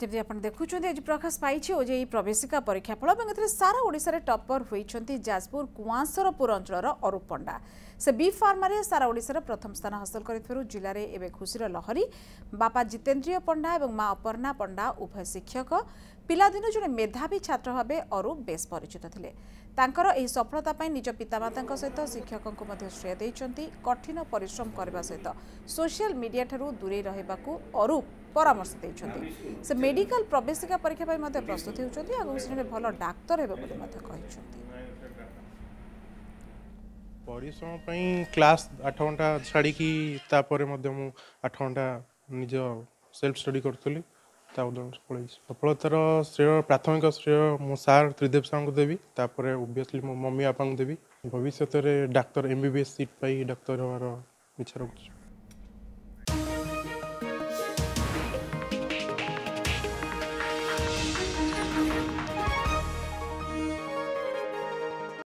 যেমনি আপনার দেখুছেন আজ প্রকাশ পাইছে ওজেই প্রবেশিকা পরীক্ষা ফল এবং এতে সারা ওড়শার টপর হয়েছেন যাজপুর কুয়াশরপুর অঞ্চলর অরূপ পণ্ডা সে বি ফার্মারে সারা ওড়শার প্রথম স্থান হাসল করে জেলার এবে খুশির লহরি বাপা জিতেন্দ্রীয় পণ্ডা এবং মা অপর্ণা পণ্ডা উভয় শিক্ষক ପିଲାଦିନୁ ଜଣେ ମେଧାବୀ ଛାତ୍ର ଭାବେ ଅରୁପ ବେଶ୍ ପରିଚିତ ଥିଲେ ତାଙ୍କର ଏହି ସଫଳତା ପାଇଁ ନିଜ ପିତାମାତାଙ୍କ ସହିତ ଶିକ୍ଷକଙ୍କୁ ମଧ୍ୟ ଶ୍ରେୟ ଦେଇଛନ୍ତି କଠିନ ପରିଶ୍ରମ କରିବା ସହିତ ସୋସିଆଲ ମିଡିଆଠାରୁ ଦୂରେଇ ରହିବାକୁ ଅରୁପ ପରାମର୍ଶ ଦେଇଛନ୍ତି ସେ ମେଡିକାଲ ପ୍ରବେଶିକା ପରୀକ୍ଷା ପାଇଁ ମଧ୍ୟ ପ୍ରସ୍ତୁତ ହେଉଛନ୍ତି ଆଗକୁ ସେ ଜଣେ ଭଲ ଡାକ୍ତର ହେବେ ବୋଲି ମଧ୍ୟ କହିଛନ୍ତି ପରିଶ୍ରମ ପାଇଁ କ୍ଲାସ୍ ଆଠ ଘଣ୍ଟା ଛାଡ଼ିକି ତାପରେ ମଧ୍ୟ ମୁଁ ଆଠ ଘଣ୍ଟା ନିଜ ସେଲ୍ଫ ଷ୍ଟଡି କରୁଥିଲି ତାକୁ ପଳେଇଛି ସଫଳତାର ଶ୍ରେୟ ପ୍ରାଥମିକ ଶ୍ରେୟ ମୁଁ ସାର୍ ତ୍ରିଦେବ ସାର୍ଙ୍କୁ ଦେବି ତାପରେ ଓଭିୟସ୍ଲି ମୋ ମମି ବାପାଙ୍କୁ ଦେବି ଭବିଷ୍ୟତରେ ଡାକ୍ତର M B B S seat ପାଇଁ ଡାକ୍ତର ହେବାର ଇଚ୍ଛା ରଖୁଛି